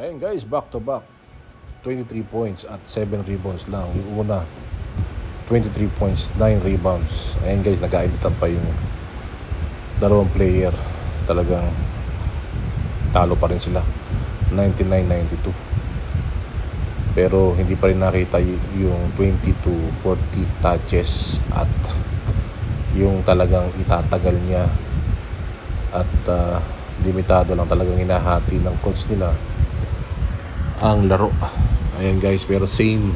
Ayun guys, back to back. 23 points at 7 rebounds lang. Yung una, 23 points, 9 rebounds. Ayun guys, nag-aeditan pa yung dalawang player. Talagang talo pa rin sila. 99-92. Pero hindi pa rin nakita yung 20 to 40 touches at yung talagang itatagal niya at uh, limitado lang talagang hinahati ng coach nila ang laro. Ayan guys, pero same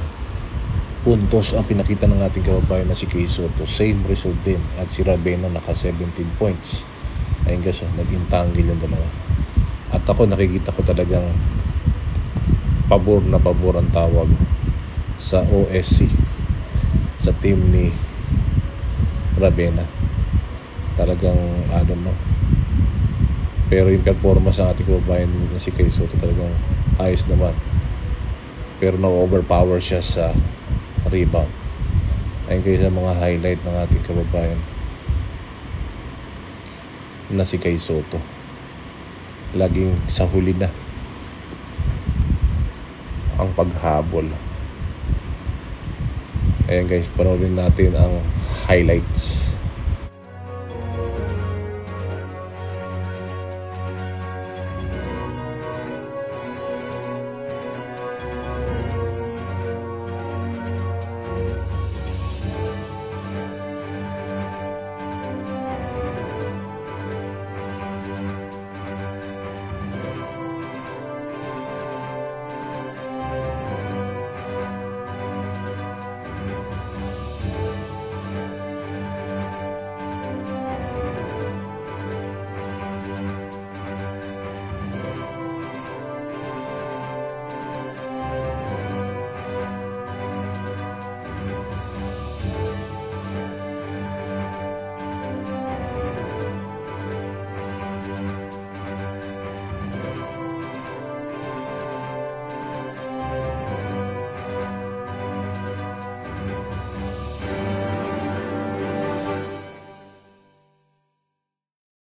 puntos ang pinakita ng ating kababayan na si Kay Soto. Same result din. At si Ravena naka 17 points. Ayan guys, oh, nag-intangle yung dalawa. At ako nakikita ko talagang pabor na pabor ang tawag sa OSC sa team ni Ravena. Talagang ano no. Pero yung performance ng ating kababayan na si Kay Soto talagang ayos naman. Pero na-overpower siya sa rebound. Ayun kayo sa mga highlight ng ating kababayan na si Kay Soto. Laging sa huli na ang paghabol. Ayan guys, panoorin natin ang highlights.